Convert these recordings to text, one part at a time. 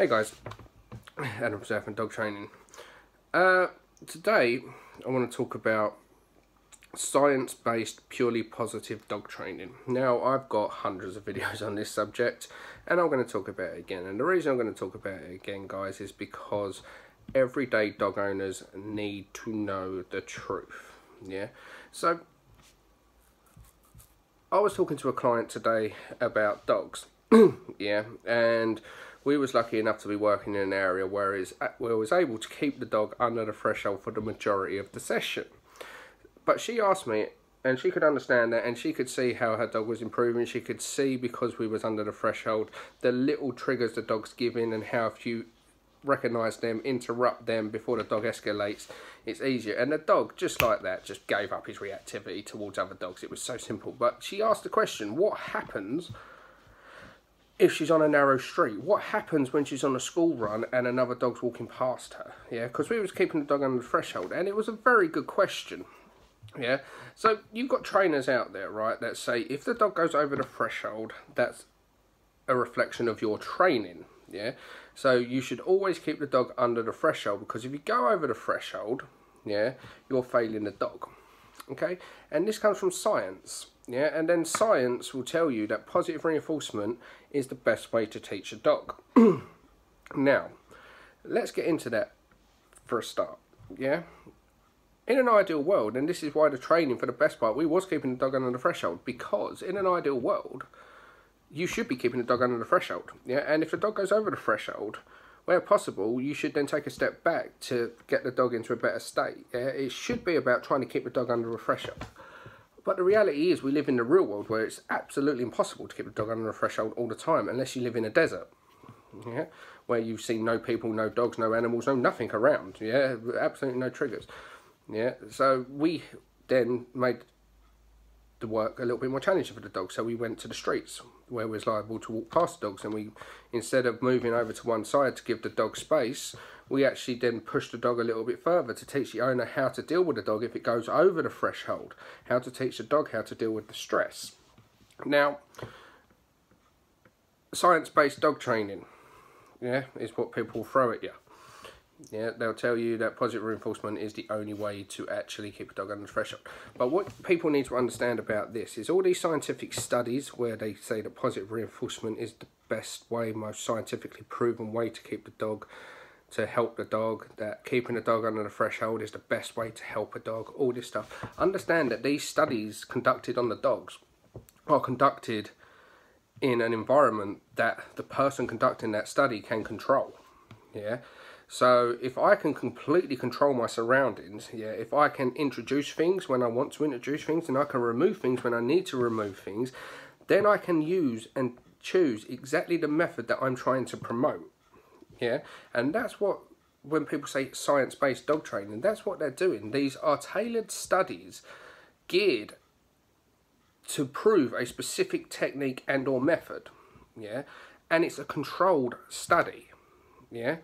Hey guys, Adam Southend Dog Training. Uh, today I want to talk about science-based, purely positive dog training. Now I've got hundreds of videos on this subject and I'm going to talk about it again. And the reason I'm going to talk about it again guys is because everyday dog owners need to know the truth. Yeah, so I was talking to a client today about dogs. yeah, and we was lucky enough to be working in an area where is uh, where was able to keep the dog under the threshold for the majority of the session. But she asked me, and she could understand that, and she could see how her dog was improving. She could see because we was under the threshold the little triggers the dog's giving, and how if you recognize them, interrupt them before the dog escalates, it's easier. And the dog, just like that, just gave up his reactivity towards other dogs. It was so simple. But she asked the question, what happens if she's on a narrow street, what happens when she's on a school run and another dog's walking past her? Yeah, because we was keeping the dog under the threshold, and it was a very good question. Yeah, so you've got trainers out there, right, that say if the dog goes over the threshold, that's a reflection of your training. Yeah, so you should always keep the dog under the threshold because if you go over the threshold, yeah, you're failing the dog. Okay, and this comes from science. Yeah, and then science will tell you that positive reinforcement is the best way to teach a dog. now, let's get into that for a start. Yeah, in an ideal world, and this is why the training for the best part, we was keeping the dog under the threshold because in an ideal world, you should be keeping the dog under the threshold. Yeah, and if the dog goes over the threshold, where possible, you should then take a step back to get the dog into a better state. Yeah, it should be about trying to keep the dog under a threshold. But the reality is we live in the real world where it's absolutely impossible to keep a dog under a threshold all the time unless you live in a desert. Yeah, where you've seen no people, no dogs, no animals, no nothing around. Yeah, absolutely no triggers. Yeah, so we then made the work a little bit more challenging for the dog. So we went to the streets where we was liable to walk past the dogs and we, instead of moving over to one side to give the dog space, we actually then pushed the dog a little bit further to teach the owner how to deal with the dog if it goes over the threshold, how to teach the dog how to deal with the stress. Now, science-based dog training, yeah, is what people throw at you. Yeah, they'll tell you that positive reinforcement is the only way to actually keep a dog under threshold. But what people need to understand about this is all these scientific studies where they say that positive reinforcement is the best way, most scientifically proven way to keep the dog, to help the dog, that keeping the dog under the threshold is the best way to help a dog, all this stuff. Understand that these studies conducted on the dogs are conducted in an environment that the person conducting that study can control. Yeah. So if I can completely control my surroundings, yeah, if I can introduce things when I want to introduce things and I can remove things when I need to remove things, then I can use and choose exactly the method that I'm trying to promote. Yeah, and that's what when people say science-based dog training, that's what they're doing. These are tailored studies geared to prove a specific technique and or method. Yeah, and it's a controlled study. Yeah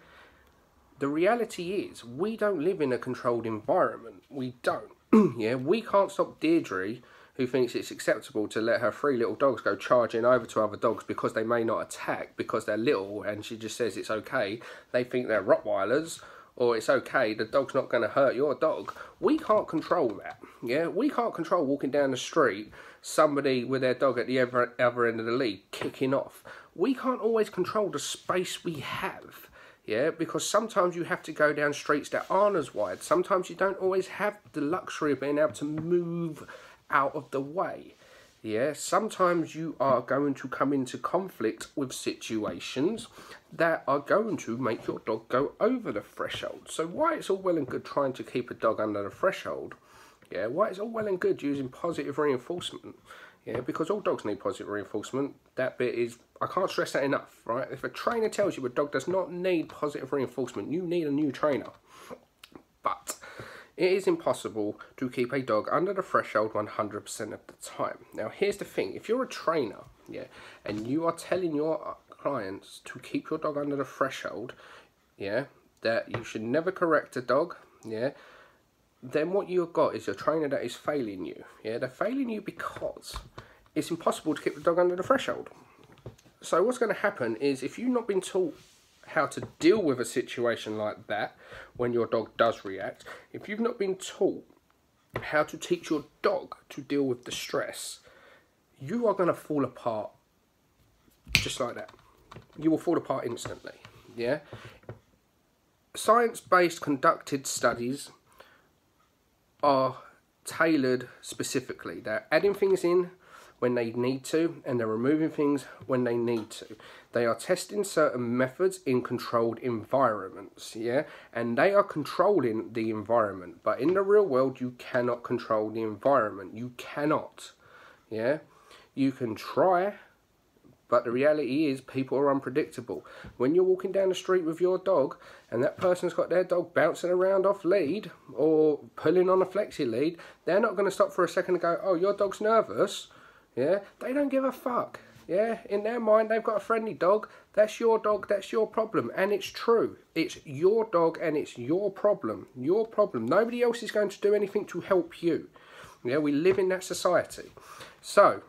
the reality is we don't live in a controlled environment. We don't. yeah, we can't stop Deirdre, who thinks it's acceptable to let her three little dogs go charging over to other dogs because they may not attack because they're little and she just says it's okay. They think they're Rottweilers or it's okay, the dog's not going to hurt your dog. We can't control that. Yeah, we can't control walking down the street, somebody with their dog at the other, other end of the lead kicking off. We can't always control the space we have yeah because sometimes you have to go down streets that aren't as wide. Sometimes you don't always have the luxury of being able to move out of the way. Yeah sometimes you are going to come into conflict with situations that are going to make your dog go over the threshold. So why it's all well and good trying to keep a dog under the threshold yeah why it's all well and good using positive reinforcement yeah, because all dogs need positive reinforcement. That bit is, I can't stress that enough, right? If a trainer tells you a dog does not need positive reinforcement, you need a new trainer. But it is impossible to keep a dog under the threshold 100% of the time. Now, here's the thing. If you're a trainer, yeah, and you are telling your uh, clients to keep your dog under the threshold, yeah, that you should never correct a dog, yeah, then what you've got is a trainer that is failing you. Yeah, they're failing you because it's impossible to keep the dog under the threshold. So what's going to happen is if you've not been taught how to deal with a situation like that when your dog does react, if you've not been taught how to teach your dog to deal with the stress, you are going to fall apart just like that. You will fall apart instantly. Yeah. Science based conducted studies are tailored specifically. They're adding things in when they need to and they're removing things when they need to. They are testing certain methods in controlled environments, yeah? And they are controlling the environment. But in the real world, you cannot control the environment. You cannot, yeah? You can try, but the reality is people are unpredictable. When you're walking down the street with your dog and that person's got their dog bouncing around off lead or pulling on a flexi lead, they're not going to stop for a second and go, oh, your dog's nervous. Yeah, they don't give a fuck. Yeah, in their mind, they've got a friendly dog. That's your dog, that's your problem. And it's true. It's your dog and it's your problem. Your problem. Nobody else is going to do anything to help you. Yeah, we live in that society. So,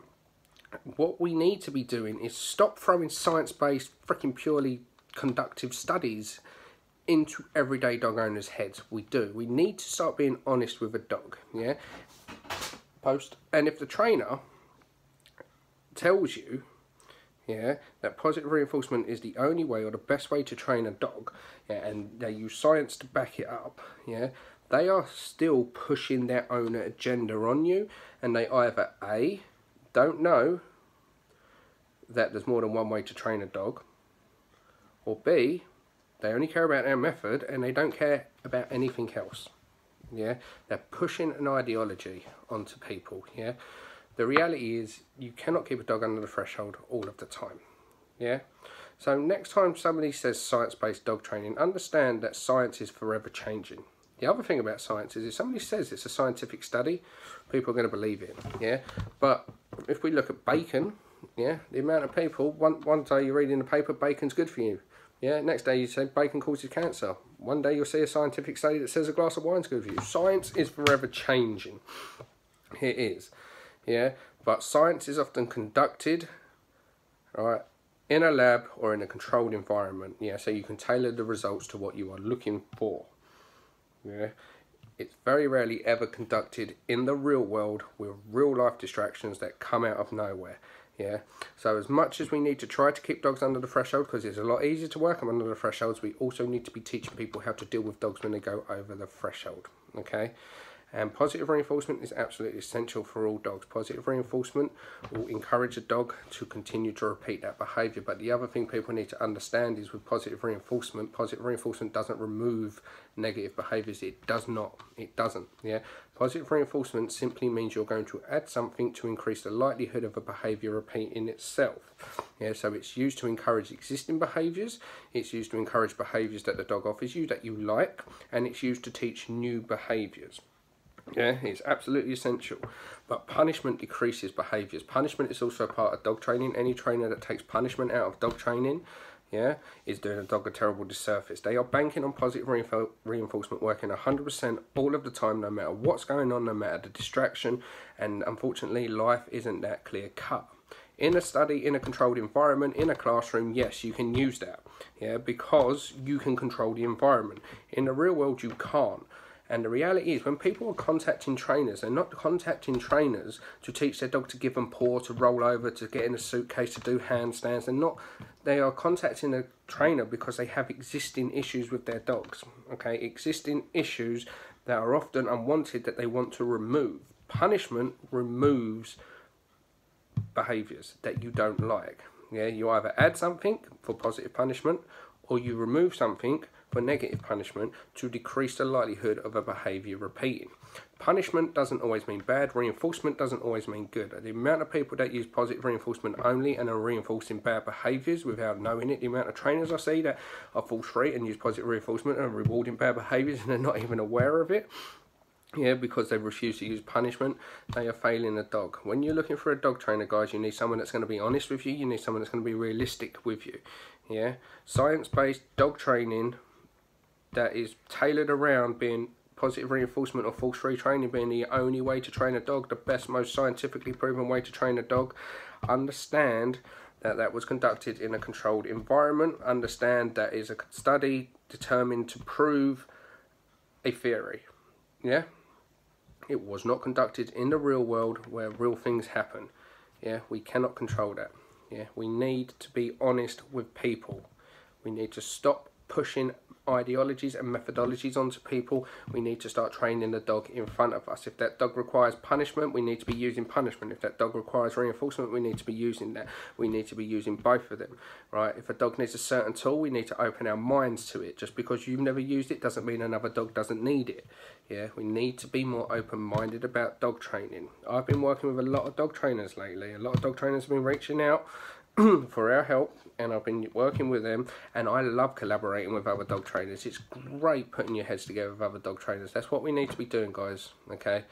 what we need to be doing is stop throwing science-based, freaking purely conductive studies into everyday dog owners' heads. We do. We need to start being honest with a dog. Yeah. Post. And if the trainer tells you, yeah, that positive reinforcement is the only way or the best way to train a dog, yeah, and they use science to back it up, yeah, they are still pushing their own agenda on you, and they either A, don't know that there's more than one way to train a dog, or B, they only care about their method and they don't care about anything else. Yeah, they're pushing an ideology onto people. Yeah, the reality is you cannot keep a dog under the threshold all of the time. Yeah? So next time somebody says science-based dog training, understand that science is forever changing. The other thing about science is if somebody says it's a scientific study, people are going to believe it. Yeah? But if we look at bacon, yeah, the amount of people, one, one day you read in the paper, bacon's good for you. Yeah, next day you say bacon causes cancer. One day you'll see a scientific study that says a glass of wine's good for you. Science is forever changing. It is yeah but science is often conducted right in a lab or in a controlled environment yeah so you can tailor the results to what you are looking for it's very rarely ever conducted in the real world with real life distractions that come out of nowhere. Yeah. So as much as we need to try to keep dogs under the threshold because it's a lot easier to work them under the thresholds we also need to be teaching people how to deal with dogs when they go over the threshold. Okay and positive reinforcement is absolutely essential for all dogs. Positive reinforcement will encourage a dog to continue to repeat that behavior. But the other thing people need to understand is with positive reinforcement, positive reinforcement doesn't remove negative behaviors. It does not. It doesn't. Yeah. Positive reinforcement simply means you're going to add something to increase the likelihood of a behavior repeating itself. Yeah, so it's used to encourage existing behaviors, it's used to encourage behaviors that the dog offers you that you like, and it's used to teach new behaviors. Yeah, it's absolutely essential. But punishment decreases behaviours. Punishment is also a part of dog training. Any trainer that takes punishment out of dog training, yeah, is doing a dog a terrible disservice. They are banking on positive reinforcement working 100% all of the time, no matter what's going on, no matter the distraction. And unfortunately, life isn't that clear cut. In a study, in a controlled environment, in a classroom, yes, you can use that, yeah, because you can control the environment. In the real world, you can't. And the reality is, when people are contacting trainers, they're not contacting trainers to teach their dog to give them paw, to roll over, to get in a suitcase, to do handstands. They're not. They are contacting a trainer because they have existing issues with their dogs. Okay, existing issues that are often unwanted that they want to remove. Punishment removes behaviours that you don't like. Yeah, you either add something for positive punishment, or you remove something for negative punishment to decrease the likelihood of a behaviour repeating. Punishment doesn't always mean bad, reinforcement doesn't always mean good. The amount of people that use positive reinforcement only and are reinforcing bad behaviours without knowing it, the amount of trainers I see that are force free and use positive reinforcement and rewarding bad behaviours and they're not even aware of it, yeah, because they refuse to use punishment, they are failing the dog. When you're looking for a dog trainer, guys, you need someone that's going to be honest with you. You need someone that's going to be realistic with you. Yeah, science-based dog training that is tailored around being positive reinforcement or force free training being the only way to train a dog, the best, most scientifically proven way to train a dog. Understand that that was conducted in a controlled environment. Understand that is a study determined to prove a theory. Yeah? It was not conducted in the real world where real things happen. Yeah, we cannot control that. Yeah, we need to be honest with people. We need to stop pushing ideologies and methodologies onto people, we need to start training the dog in front of us. If that dog requires punishment, we need to be using punishment. If that dog requires reinforcement, we need to be using that. We need to be using both of them, right? If a dog needs a certain tool, we need to open our minds to it. Just because you've never used it doesn't mean another dog doesn't need it. Yeah, we need to be more open-minded about dog training. I've been working with a lot of dog trainers lately. A lot of dog trainers have been reaching out for our help and I've been working with them and I love collaborating with other dog trainers. It's great putting your heads together with other dog trainers. That's what we need to be doing guys, okay?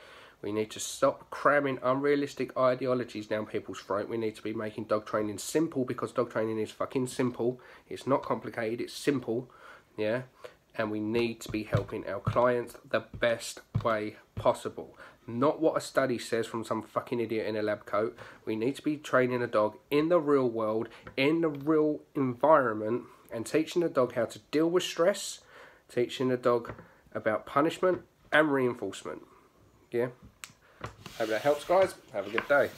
We need to stop cramming unrealistic ideologies down people's throat. We need to be making dog training simple because dog training is fucking simple. It's not complicated, it's simple, yeah? And we need to be helping our clients the best way possible not what a study says from some fucking idiot in a lab coat. We need to be training a dog in the real world, in the real environment, and teaching the dog how to deal with stress, teaching the dog about punishment and reinforcement. Yeah? Hope that helps, guys. Have a good day.